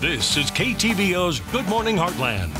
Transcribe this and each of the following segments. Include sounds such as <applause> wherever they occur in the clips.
This is KTVO's Good Morning Heartland.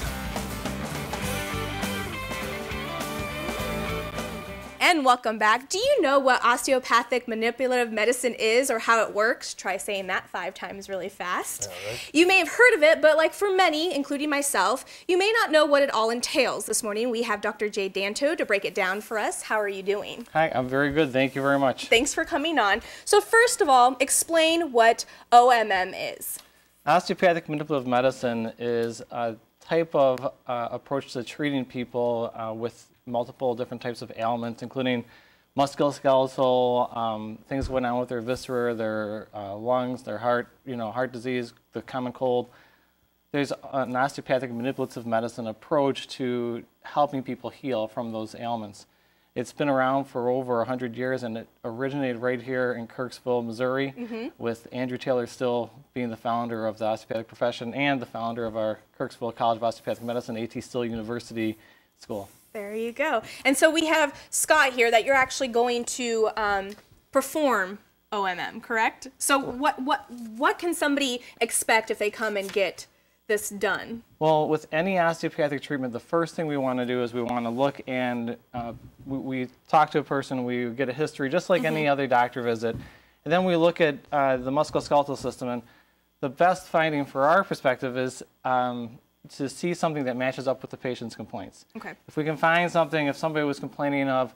And welcome back. Do you know what osteopathic manipulative medicine is or how it works? Try saying that five times really fast. You may have heard of it, but like for many, including myself, you may not know what it all entails. This morning we have Dr. Jay Danto to break it down for us. How are you doing? Hi, I'm very good. Thank you very much. Thanks for coming on. So first of all, explain what OMM is. Osteopathic manipulative medicine is a type of uh, approach to treating people uh, with multiple different types of ailments, including musculoskeletal, um, things going on with their viscera, their uh, lungs, their heart, you know, heart disease, the common cold. There's an osteopathic manipulative medicine approach to helping people heal from those ailments. It's been around for over 100 years and it originated right here in Kirksville, Missouri, Mm-hmm. with Andrew Taylor Still being the founder of the osteopathic profession and the founder of our Kirksville College of Osteopathic Medicine, A.T. Still University School. There you go. And so we have Scott here that you're actually going to um, perform OMM, correct? So what what what can somebody expect if they come and get this done? Well, with any osteopathic treatment, the first thing we want to do is we want to look and uh, we, we talk to a person, we get a history just like any other doctor visit, and then we look at uh, the musculoskeletal system. And the best finding for our perspective is um, to see something that matches up with the patient's complaints. Okay. If we can find something, if somebody was complaining of,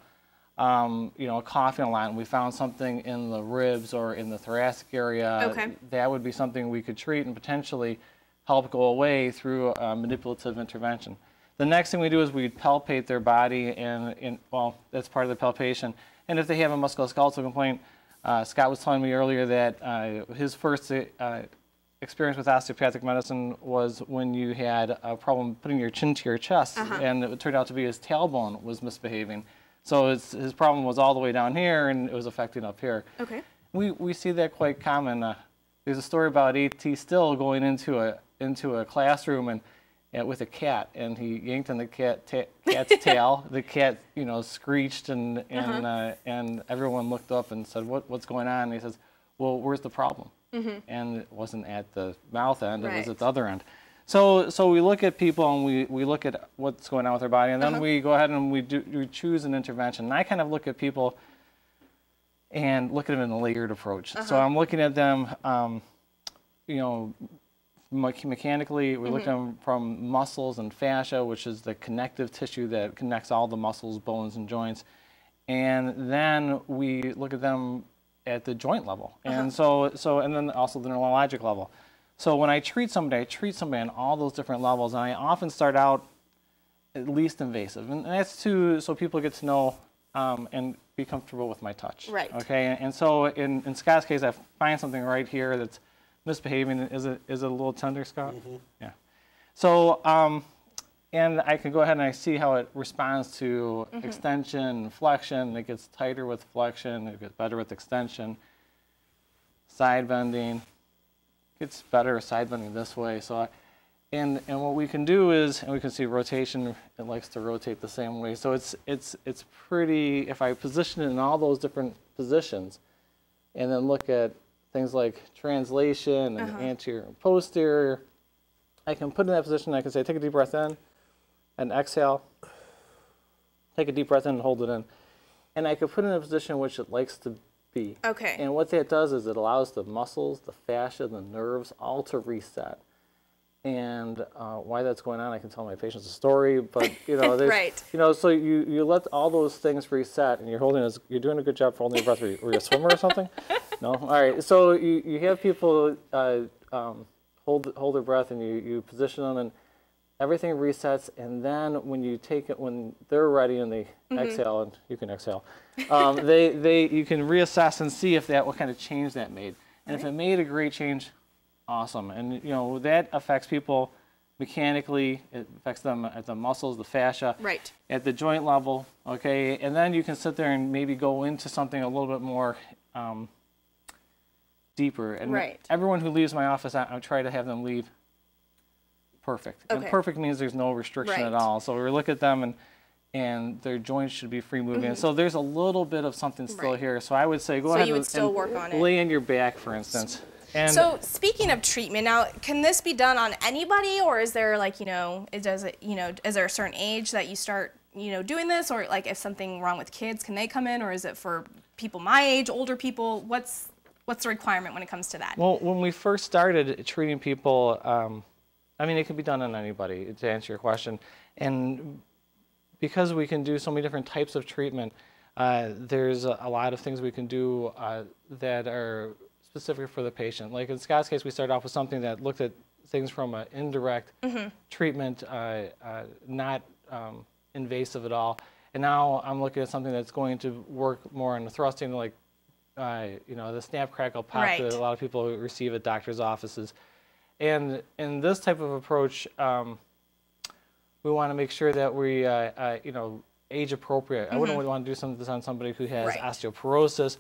um, you know, coughing a lot, and we found something in the ribs or in the thoracic area, Okay. that would be something we could treat and potentially help go away through a manipulative intervention. The next thing we do is we palpate their body, and, and well, that's part of the palpation. And if they have a musculoskeletal complaint, uh, Scott was telling me earlier that uh, his first uh, experience with osteopathic medicine was when you had a problem putting your chin to your chest, and it turned out to be his tailbone was misbehaving. So his, his problem was all the way down here, and it was affecting up here. Okay. We, we see that quite common. Uh, there's a story about A.T. Still going into a into a classroom and, and with a cat, and he yanked on the cat ta- <laughs> cat's tail. The cat, you know, screeched, and and uh, and everyone looked up and said, "What what's going on?" And he says, "Well, where's the problem?" And it wasn't at the mouth end; it was at the other end. So so we look at people and we, we look at what's going on with their body, and then we go ahead and we do we choose an intervention. And I kind of look at people and look at them in a layered approach. So I'm looking at them, um, you know, mechanically. We look at them from muscles and fascia, which is the connective tissue that connects all the muscles, bones, and joints. And then we look at them at the joint level, and so so, and then also the neurologic level. So when I treat somebody, I treat somebody on all those different levels, and I often start out at least invasive, and that's to so people get to know um, and be comfortable with my touch. Right. Okay. And, and so in, in Scott's case, I find something right here that's misbehaving. Is it is it a little tender, Scott? Yeah. So um, and I can go ahead and I see how it responds to extension, flexion. It gets tighter with flexion. It gets better with extension. Side bending gets better side bending this way. So, I, and and what we can do is, and we can see rotation. It likes to rotate the same way. So it's it's it's pretty. If I position it in all those different positions, and then look at things like translation and anterior and posterior, I can put in that position. I can say, take a deep breath in, and exhale. Take a deep breath in and hold it in, and I can put in a position which it likes to be. Okay. And what that does is it allows the muscles, the fascia, the nerves all to reset. And uh, why that's going on, I can tell my patients a story, but you know, <laughs> Right. You know, so you, you let all those things reset, and you're holding, you're doing a good job for holding your breath. Were you, were you a swimmer or something? <laughs> No. All right. So you, you have people uh, um, hold hold their breath, and you, you position them, and everything resets. And then when you take it, when they're ready and they exhale, and you can exhale, um, they they you can reassess and see if that what kind of change that made. And if it made a great change, awesome. And you know that affects people mechanically. It affects them at the muscles, the fascia, Right. at the joint level. Okay, and then you can sit there and maybe go into something a little bit more. Um, deeper and Right. everyone who leaves my office I, I try to have them leave perfect and perfect means there's no restriction at all so we look at them and and their joints should be free moving. Mm-hmm. So there's a little bit of something still. Right. here. So I would say go So ahead and, and work on it. lay in your back, for instance. And So speaking of treatment, now can this be done on anybody, or is there like you know, it does it you know, is there a certain age that you start you know doing this, or like if something wrong with kids, can they come in, or is it for people my age, older people? What's what's the requirement when it comes to that? Well, when we first started treating people, um, I mean, it can be done on anybody, to answer your question. And because we can do so many different types of treatment, uh, there's a, a lot of things we can do uh, that are specific for the patient. Like in Scott's case, we started off with something that looked at things from an indirect treatment, uh, uh, not um, invasive at all. And now I'm looking at something that's going to work more on the thrusting, like uh, you know, the snap crackle pop Right. that a lot of people receive at doctors' offices. And in this type of approach, um, we want to make sure that we, uh, uh, you know, age appropriate. I wouldn't want to do something on somebody who has Mm-hmm. Right. osteoporosis,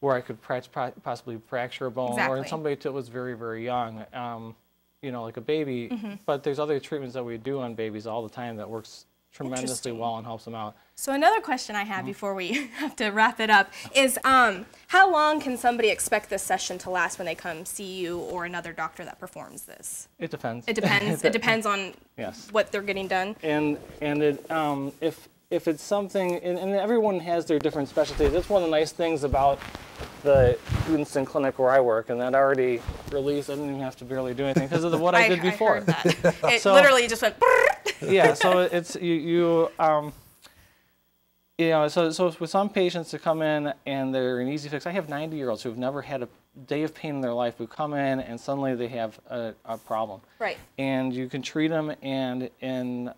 where I could possibly fracture a bone, or in somebody that was very, very young, um, you know, like a baby. But there's other treatments that we do on babies all the time that works tremendously well and helps them out. So another question I Mm-hmm. have before we <laughs> have to wrap it up is, um, how long can somebody expect this session to last when they come see you or another doctor that performs this? It depends. It depends. <laughs> it depends on Yes. what they're getting done. and and it um, if if it's something and, and everyone has their different specialties that's one of the nice things about the Gutensohn clinic where I work and that already released I didn't even have to barely do anything because of the, what I, <laughs> did before that. It So- literally just went. Yeah so it's you, you um you know so so with some patients to come in and they're an easy fix I have 90 year olds who've never had a day of pain in their life who come in and suddenly they have a, a problem. Right. and you can treat them and in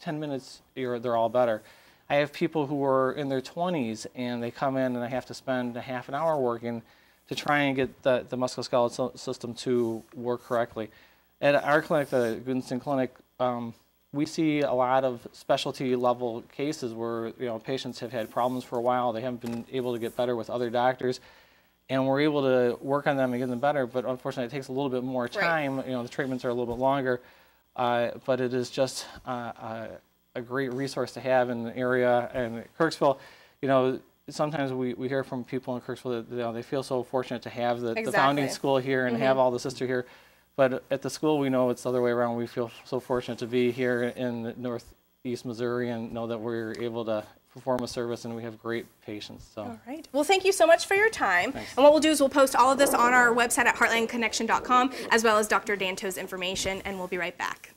10 minutes you're, they're all better. I have people who are in their 20s and they come in and i have to spend a half an hour working to try and get the, the musculoskeletal system to work correctly. At our clinic the Gutensohn clinic um, we see a lot of specialty level cases where you know patients have had problems for a while they haven't been able to get better with other doctors and we're able to work on them and get them better. But unfortunately, it takes a little bit more time. Right. You know, the treatments are a little bit longer, uh, but it is just uh, uh, a great resource to have in the area. And Kirksville, you know, sometimes we, we hear from people in Kirksville that you know, they feel so fortunate to have the, the founding school here and have all the sister here. But at the school, we know it's the other way around. We feel so fortunate to be here in Northeast Missouri and know that we're able to perform a service and we have great patients. So. All right. Well, thank you so much for your time. And what we'll do is we'll post all of this on our website at heartlandconnection.com as well as Dr. Danto's information, and we'll be right back.